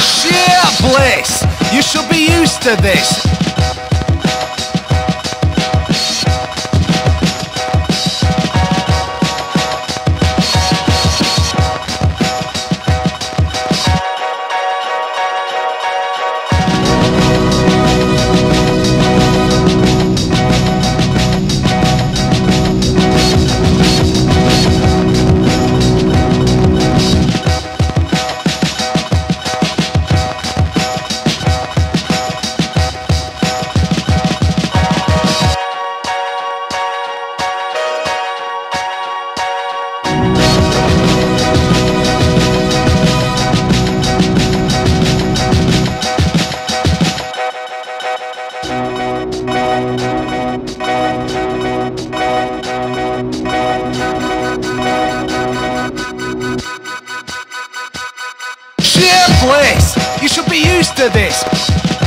Sheer bliss! You should be used to this. Bliss! You should be used to this!